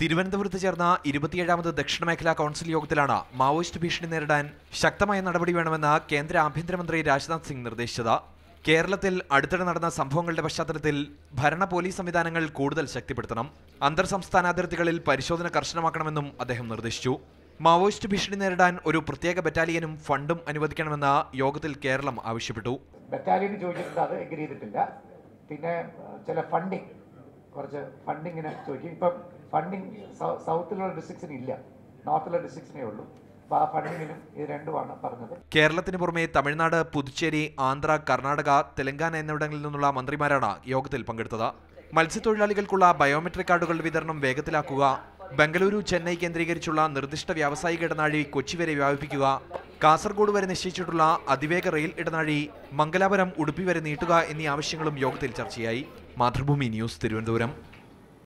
തിരുവനന്തപുരത്ത് ചേർന്ന ഇരുപത്തിയേഴാമത് ദക്ഷിണ മേഖലാ കൗൺസിൽ യോഗത്തിലാണ് മാവോയിസ്റ്റ് ഭീഷണി നേരിടാൻ ശക്തമായ നടപടി വേണമെന്ന് കേന്ദ്ര ആഭ്യന്തരമന്ത്രി രാജ്നാഥ് സിംഗ് നിർദ്ദേശിച്ചത്. കേരളത്തിൽ അടുത്തിടെ നടന്ന സംഭവങ്ങളുടെ പശ്ചാത്തലത്തിൽ ഭരണ പോലീസ് സംവിധാനങ്ങൾ കൂടുതൽ ശക്തിപ്പെടുത്തണം. അന്തർ സംസ്ഥാന അതിർത്തികളിൽ പരിശോധന കർശനമാക്കണമെന്നും അദ്ദേഹം നിർദ്ദേശിച്ചു. മാവോയിസ്റ്റ് ഭീഷണി നേരിടാൻ ഒരു പ്രത്യേക ബറ്റാലിയനും ഫണ്ടും അനുവദിക്കണമെന്ന് യോഗത്തിൽ കേരളം ആവശ്യപ്പെട്ടു. ബറ്റാലിയൻ ചോദിച്ചിട്ടുണ്ട് അത് എഗ്രി ചെയ്തിട്ടില്ല. പിന്നെ ചില ഫണ്ടിങ് കുറച്ച് ഫണ്ടിങ്ങിന് ചോദിക്കും. ഇപ്പം ഫണ്ടിങ് സൗത്തിലുള്ള ഡിസ്ട്രിക്ട്സിന് ഇല്ല. നോർത്തിലുള്ള ഡിസ്ട്രിക്ട്സിനേ ഉള്ളൂ. കേരളത്തിന് പുറമെ തമിഴ്നാട് പുതുച്ചേരി ആന്ധ്ര കർണാടക തെലങ്കാന എന്നിവിടങ്ങളിൽ നിന്നുള്ള മന്ത്രിമാരാണ് യോഗത്തിൽ പങ്കെടുത്തത്. മത്സ്യത്തൊഴിലാളികൾക്കുള്ള ബയോമെട്രിക് കാർഡുകളുടെ വിതരണം വേഗത്തിലാക്കുക ബംഗളൂരു ചെന്നൈ കേന്ദ്രീകരിച്ചുള്ള നിർദ്ദിഷ്ട വ്യാവസായിക ഇടനാഴി കൊച്ചി വരെ വ്യാപിപ്പിക്കുക കാസർഗോഡ് വരെ നിശ്ചയിച്ചിട്ടുള്ള അതിവേഗ റെയിൽ ഇടനാഴി മംഗലാപുരം ഉടുപ്പി വരെ നീട്ടുക എന്നീ ആവശ്യങ്ങളും യോഗത്തിൽ ചർച്ചയായി. മാതൃഭൂമി ന്യൂസ് തിരുവനന്തപുരം.